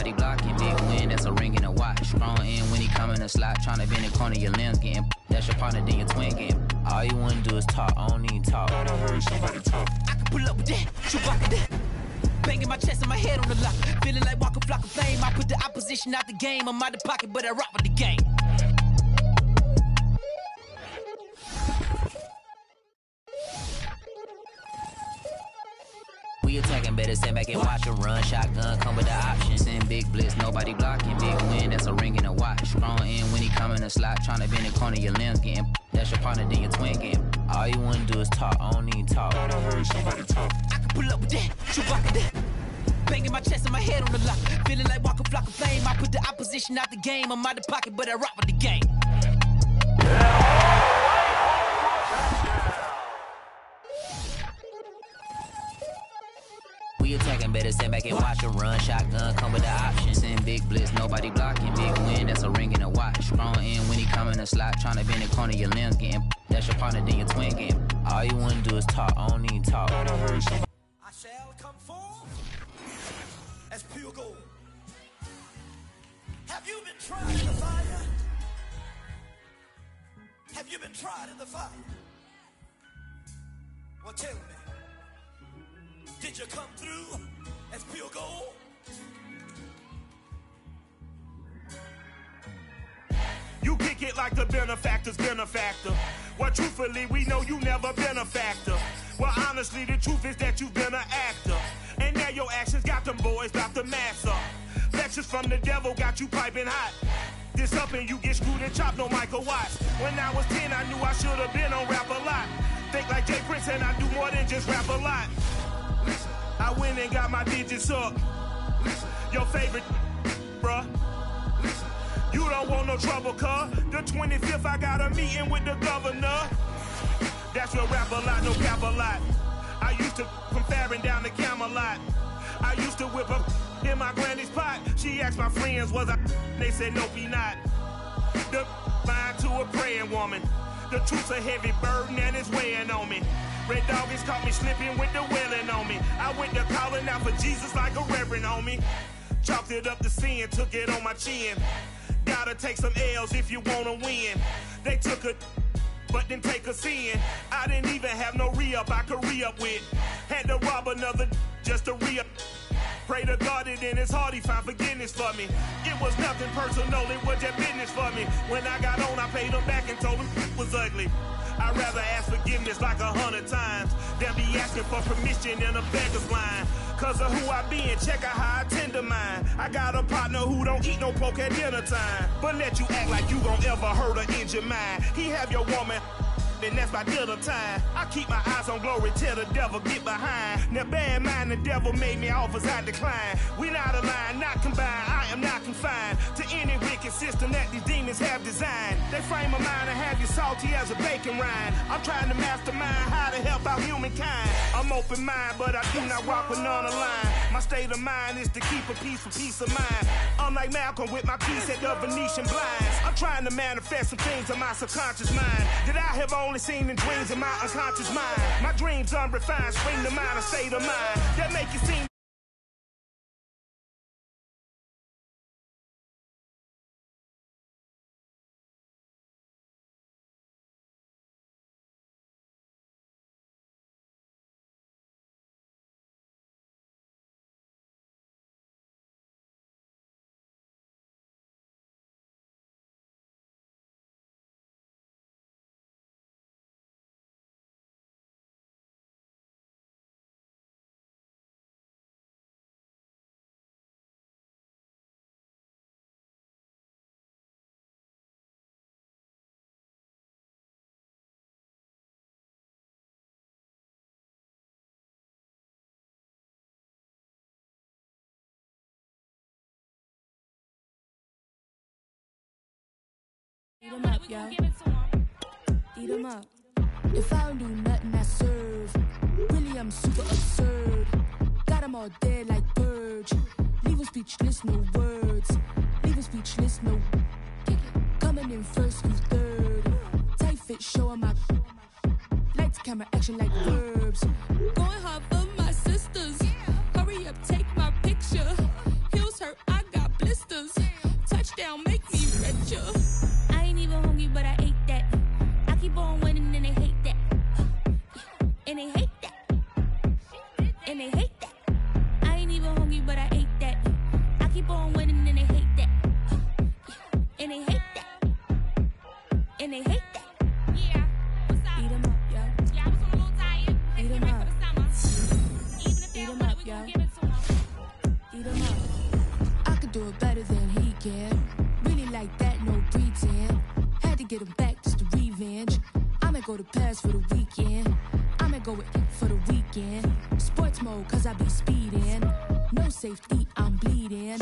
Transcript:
nobody blocking. Big win, that's a ring and a watch. Strong in when he come in the slot, tryna bend the corner, your limbs getting. That's your partner, then your twin getting. All you wanna do is talk, I don't need talk. I heard somebody talk. I can pull up with that, Chewbacca that. Banging my chest and my head on the lock. Feeling like Waka Flocka Flame. I put the opposition out the game. I'm out the pocket, but I rock with the game. We attacking, better stand back and watch a run. Shotgun come with the options. Send big blitz, nobody blocking. Big win, that's a ring and a watch. Strong in when he come in the slot, tryna bend the corner, your limbs getting. That's your partner, then your twin game. All you wanna do is talk, I don't need talk. I heard somebody talk. I can pull up with that, Chewbacca that. Banging my chest and my head on the lock. Feeling like Waka Flocka Flame. I put the opposition out the game. I'm out the pocket, but I rock with the game. We attacking, better stand back and watch a run. Shotgun come with the option. Send big blitz, nobody blocking. Big win, that's a ring and a watch. Strong in when he come in the slot, tryna bend the corner, your limbs getting. That's your partner, then your twin game. All you wanna do is talk, I don't need talk. I shall come forth as pure gold. Have you been tried in the fire? Have you been tried in the fire? Well, tell me, did you come through as pure gold? You kick it like the benefactor's benefactor. Well, truthfully, we know you never been a factor. Well, honestly, the truth is that you've been an actor. And now your actions got them boys about to mass up. Lectures from the devil got you piping hot. This up and you get screwed and chopped, no Michael Watts. When I was 10, I knew I should have been on rap a lot. Think like J. Prince and I do more than just rap a lot. I went and got my digits up. Your favorite, bruh. You don't want no trouble, cuz. The 25th, I got a meeting with the governor. That's your rap a lot, no cap a lot. I used to from Farron down to Camelot. I used to whip up in my granny's pot. She asked my friends, was I? They said, nope, he not. The line to a praying woman. The truth's a heavy burden and it's weighing on me. Red doggies caught me slipping with the wailing on me. I went to calling out for Jesus like a reverend on me. Chalked it up to sin, took it on my chin. Gotta take some L's if you wanna win. They took a but then take a sin. I didn't even have no re-up I could re-up with. Had to rob another just to re-up. Pray to God that in his heart he found forgiveness for me. It was nothing personal, it was just business for me. When I got on, I paid him back and told him it was ugly. I'd rather ask forgiveness like a hundred times than be asking for permission in a beggar's line. Cause of who I be and check out how I tend to mine. I got a partner who don't eat no pork at dinner time. But let you act like you gon' ever hurt or injure mine. He have your woman and that's my dinner time. I keep my eyes on glory till the devil get behind. Now bear in mind the devil made me offers I decline. We not aligned, not combined. I am not confined to any wicked system that these demons have designed. They frame a mind and have you salty as a bacon rind. I'm trying to mastermind how to help out humankind. I'm open mind, but I do not rock with none aligned. My state of mind is to keep a peaceful peace of mind. Unlike Malcolm with my piece at the Venetian blinds. I'm trying to manifest some things in my subconscious mind that I have only seen in dreams in my unconscious mind. My dreams unrefined, spring to mind, a state of mind that make it seem. Eat them up, yo. Eat them up. If I don't do nothing, I serve. Really, I'm super absurd. Got them all dead like birds. Leave them speechless, no words. Leave them speechless, no. Coming in first, who's third. Tight fit, showing my. Lights, camera, action like verbs. Going hard for my sisters. Hurry up, take my picture. Heels hurt, I got blisters. Touchdown, make me richer. get him back just to revenge. I'ma go to Paris for the weekend. I might go with it for the weekend. Sports mode, cause I be speeding. No safety, I'm bleeding.